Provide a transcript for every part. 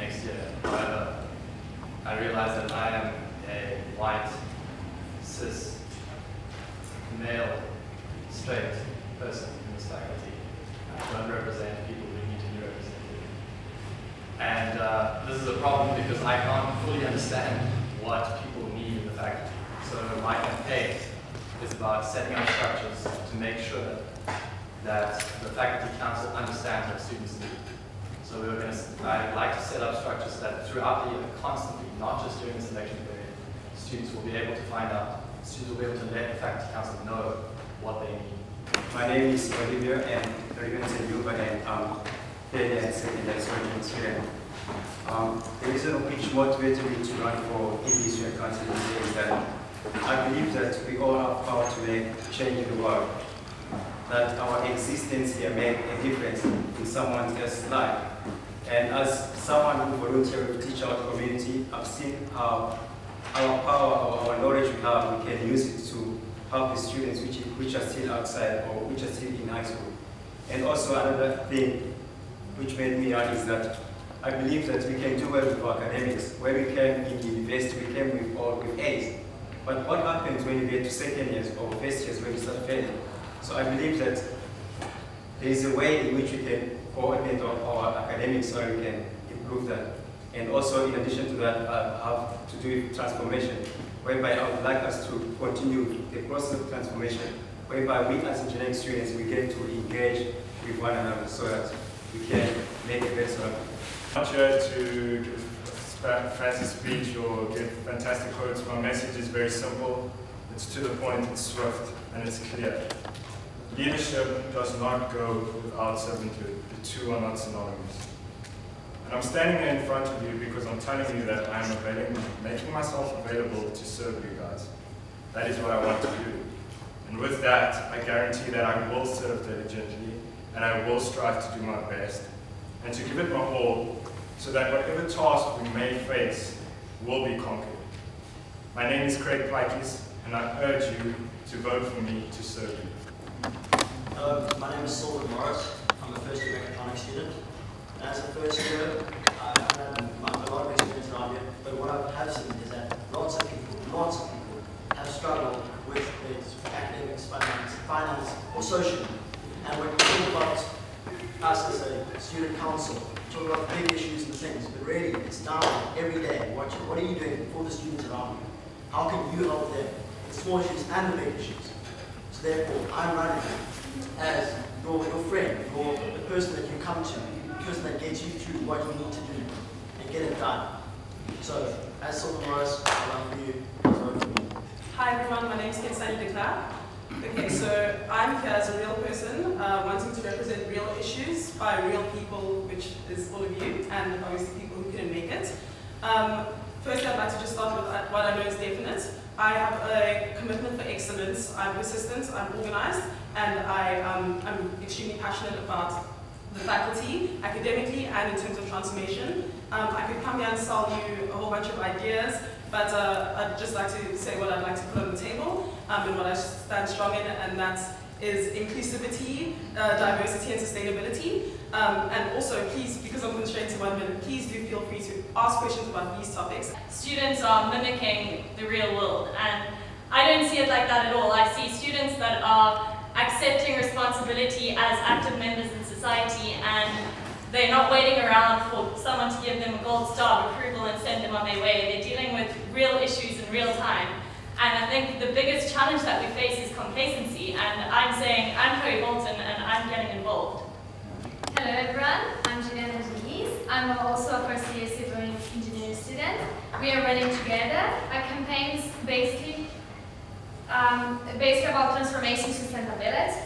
next year. However, I realize that I am a white, cis, male, straight person in this faculty. I don't represent people who need to be represented. And uh, this is a problem because I can't fully understand what people need in the faculty. So my campaign is about setting up structures to make sure that the faculty council understands what students need. So we're going to, I'd like to set up structures that throughout the year, constantly, not just during the selection period, students will be able to find out, students will be able to let the faculty council know what they need. My name is Olivier and Olivia Yuba and um, and secondary surgeon student. Um, the reason which motivated me to run for student council is that I believe that we all have power to make change in the world. That our existence here make a difference in someone else's life. And as someone who volunteered to teach our community, I've seen how our power our knowledge we have, we can use it to help the students which, which are still outside or which are still in high school. And also another thing which made me run is that I believe that we can do well with academics. When we came in the university, we came with all with A's. But what happens when you get to second years or first years when you start failing? So I believe that there is a way in which we can coordinate our, academics so we can improve that. And also, in addition to that, I have to do transformation, whereby I would like us to continue the process of transformation, whereby we as engineering students, we get to engage with one another so that we can make a better not to give a fancy speech or give fantastic quotes. My message is very simple. It's to the point, it's swift, and it's clear. Leadership does not go without servanthood. The two are not synonymous. And I'm standing there in front of you because I'm telling you that I'm making myself available to serve you guys. That is what I want to do. And with that, I guarantee that I will serve diligently and I will strive to do my best and to give it my all so that whatever task we may face will be conquered. My name is Craig Plaatjies and I urge you to vote for me to serve you. My name is Sylvan Morris. I'm a first year mechatronics student. And as a first year, I've had um, a lot of experience in idea, but what I have seen is that lots of people, lots of people have struggled with their academics, finance, finance, or social. And when we talk about us as a student council, talk about big issues and things, but really it's down every day. What, what are you doing for the students around you? How can you help them? The small issues and the big issues. So therefore, I'm running as your, your friend, your, the person that you come to, the person that gets you through what you need to do and get it done. So, as Sylvan Morris, I love you. Hi everyone, my name is Khensani de Klerk. Okay, so I'm here as a real person, uh, wanting to represent real issues by real people, which is all of you, and obviously people who couldn't make it. Um, firstly, I'd like to just start with what I know is definite. I have a commitment for excellence. I'm persistent, I'm organized, and I, um, I'm extremely passionate about the faculty, academically and in terms of transformation. Um, I could come here and sell you a whole bunch of ideas, but uh, I'd just like to say what I'd like to put on the table um, and what I stand strong in, and that is inclusivity, uh, diversity, and sustainability. Um, and also, please, because I'm constrained to one minute, please do feel free to ask questions about these topics. Students are mimicking the real world, and I don't see it like that at all. I see students that are accepting responsibility as active members in society and they're not waiting around for someone to give them a gold star approval and send them on their way. They're dealing with real issues in real time. And I think the biggest challenge that we face is complacency. And I'm saying, I'm Chloe Bolton and I'm getting involved. Hello everyone, I'm Juliana Diniz. I'm also a first year civil engineering student. We are running together. Our campaign is basically, um, basically about transformation sustainability.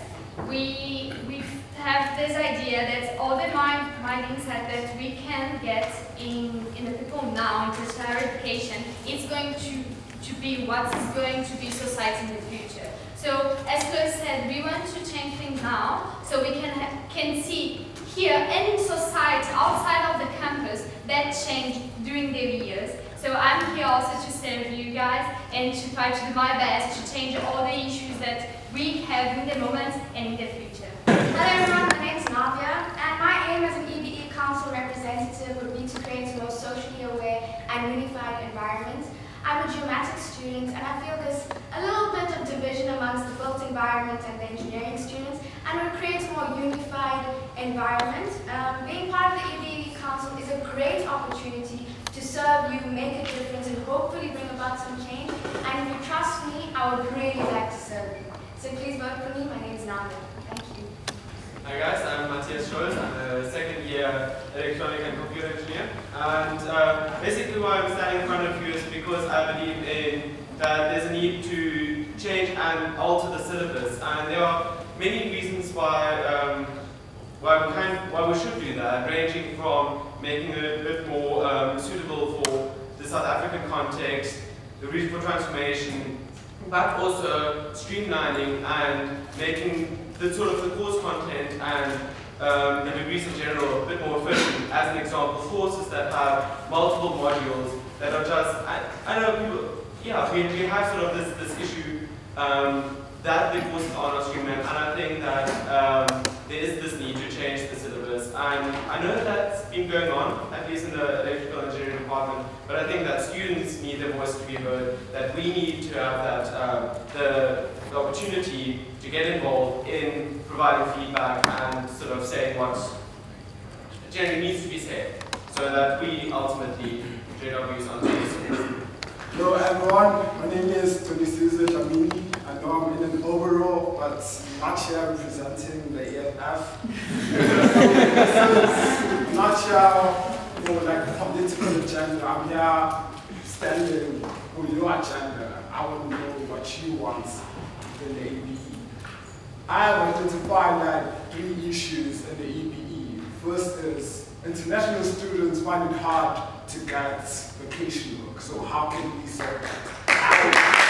We, we have this idea that all the mind, mindset that we can get in, in the people now in tertiary education is going to, to be what is going to be society in the future. So as Chloe said, we want to change things now so we can, can see here and in society outside of the campus that change during the years. So I'm here also to serve you guys and to try to do my best to change all the issues that we have in the moment and in the future. Hello everyone, my name is Navya and my aim as an EBE Council representative would be to create a more socially aware and unified environment. I'm a geomatics student, and I feel there's a little bit of division amongst the built environment and the engineering students, and would create a more unified environment. Um, being part of the EBE Council is a great opportunity to serve you, make a difference, and hopefully bring about some change. And if you trust me, I would really like to serve you. So please vote for me. My name is Navya. Thank you. Hi guys, I'm Matthias Schulz. I'm a second year electronic and computer engineer. And uh, basically why I'm standing in front of you is because I believe in that there's a need to change and alter the syllabus. And there are many reasons why um, why we kind why we should do that, ranging from making it a bit more um, suitable for the South African context, the reason for transformation, but also streamlining and making the sort of the course content and um, the degrees in general a bit more efficient. As an example, courses that have multiple modules that are just, I, I know people, yeah, we, we have sort of this, this issue um, that the courses are not streamlined, and I think that um, there is this need to change the syllabus. And I know that that's been going on, at least in the electrical engineering department, but I think that students need their voice to be heard, that we need to have that, um, the, the opportunity to get involved in providing feedback and sort of saying what generally needs to be said, so that we ultimately trade our views on. Hello everyone, my name is Cesar Dlamini. I know I'm in an overall, but not here representing the EFF. Not here for like political agenda. I'm here standing for your agenda. I want to know what you want in the EBE. I have identified like three issues in the EBE. First is international students find it hard to get vacation work. So how can we solve that?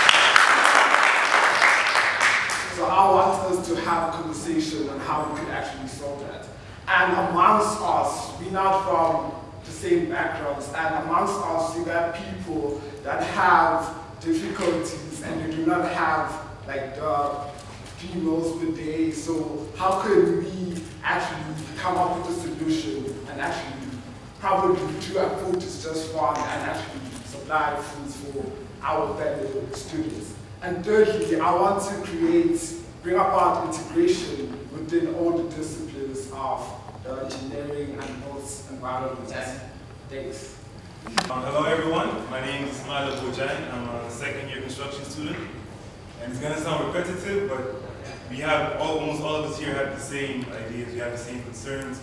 So I want us to have a conversation on how we could actually solve that. And amongst us, we're not from the same backgrounds, and amongst us, you got people that have difficulties and they do not have like the meals per day. So how could we actually come up with a solution and actually probably do our food is just fun and actually supply foods for our fellow students. And thirdly, I want to create, bring about integration within all the disciplines of the engineering and Thanks. Um, hello everyone, my name is Ismail Bojang. I'm a second year construction student. And it's gonna sound repetitive, but we have, all, almost all of us here have the same ideas, we have the same concerns.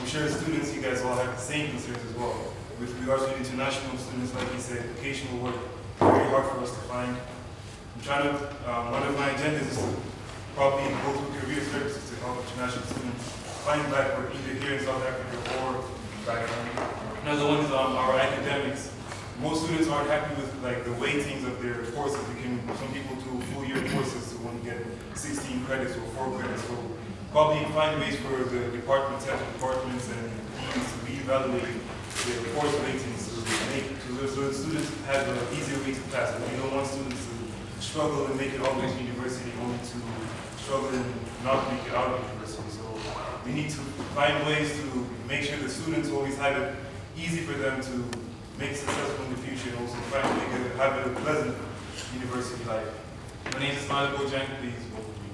I'm sure as students, you guys all have the same concerns as well. With regards to international students, like you said, vocational work, very hard for us to find. I'm trying to, um, one of my agendas is to probably go through career services to help international students find back work either here in South Africa or. Another one is um, our academics. Most students aren't happy with like the weightings of their courses. We can, some people do full year courses to only get 16 credits or 4 credits. So probably find ways for the departments, head departments and deans to reevaluate their course weightings to make, to, so the students have an easier way to pass. We don't want students to struggle and make it all the way to university only to struggle and not make it out of university. So we need to find ways to make sure the students always have it easy for them to make successful in the future and also find to have a pleasant university life. My name is Ismail Bojang, please for me.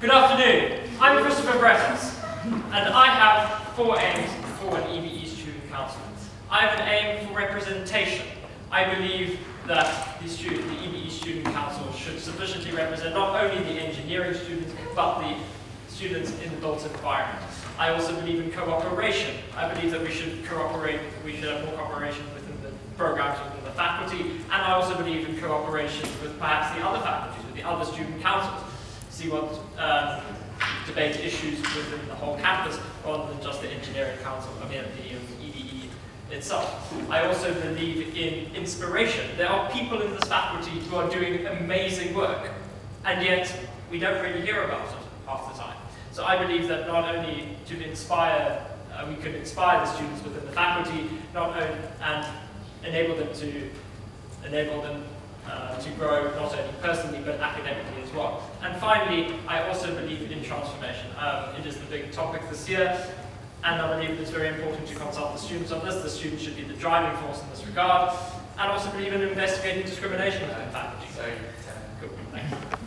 Good afternoon. I'm Christopher Vrettos, and I have four aims for an EBE student council. I have an aim for representation. I believe that the student, the EBE student council should sufficiently represent not only the engineering students, but the students in the built environment. I also believe in cooperation. I believe that we should cooperate, we should have more cooperation within the programs within the faculty, and I also believe in cooperation with perhaps the other faculties, with the other student councils, see what uh, debate issues within the whole campus, rather than just the engineering council, I mean the EBE itself. I also believe in inspiration. There are people in this faculty who are doing amazing work, and yet we don't really hear about it. So I believe that not only to inspire, uh, we could inspire the students within the faculty, not only, and enable them to enable them uh, to grow not only personally but academically as well. And finally, I also believe in transformation. Um, it is the big topic this year, and I believe it is very important to consult the students on this. The students should be the driving force in this regard, and also believe in investigating discrimination within faculty. Sorry. Cool, thank you.